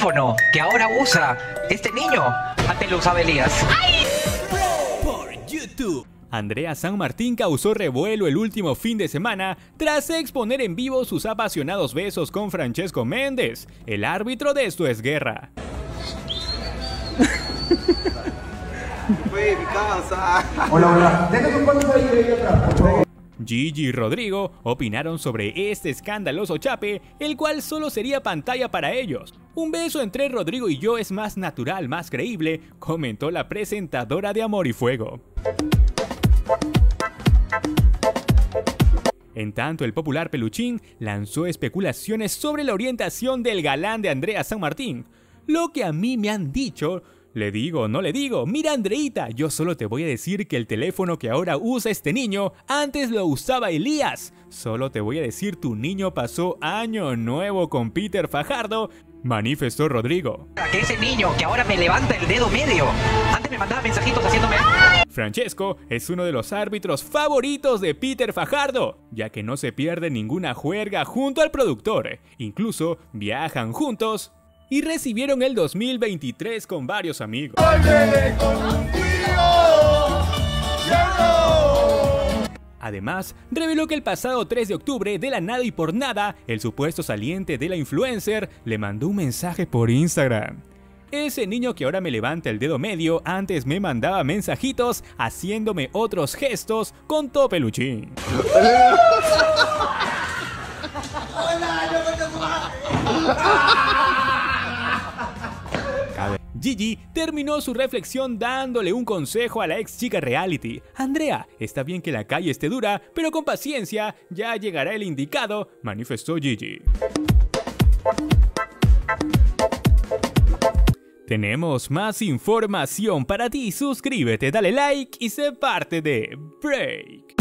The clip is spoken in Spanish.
teléfono que ahora usa este niño. Antes lo usaba Elías. Por YouTube. Andrea San Martín causó revuelo el último fin de semana tras exponer en vivo sus apasionados besos con Francesco Méndez, el árbitro de Esto es Guerra. Fue mi casa. Hola, hola. Gigi y Rodrigo opinaron sobre este escandaloso chape, el cual solo sería pantalla para ellos. Un beso entre Rodrigo y yo es más natural, más creíble, comentó la presentadora de Amor y Fuego. En tanto, el popular peluchín lanzó especulaciones sobre la orientación del galán de Andrea San Martín. Lo que a mí me han dicho, le digo, no le digo, mira Andreita, yo solo te voy a decir que el teléfono que ahora usa este niño, antes lo usaba Elías. Solo te voy a decir tu niño pasó año nuevo con Peter Fajardo, manifestó Rodrigo. Que ese niño que ahora me levanta el dedo medio. Antes me mandaba mensajitos haciéndome... Francesco es uno de los árbitros favoritos de Peter Fajardo, ya que no se pierde ninguna juerga junto al productor. Incluso viajan juntos y recibieron el 2023 con varios amigos. Además, reveló que el pasado 3 de octubre, de la nada y por nada, el supuesto saliente de la influencer le mandó un mensaje por Instagram. Ese niño que ahora me levanta el dedo medio antes me mandaba mensajitos haciéndome otros gestos con todo peluchín. Gigi terminó su reflexión dándole un consejo a la ex chica reality. Andrea, está bien que la calle esté dura, pero con paciencia ya llegará el indicado, manifestó Gigi. Tenemos más información para ti, suscríbete, dale like y sé parte de Break.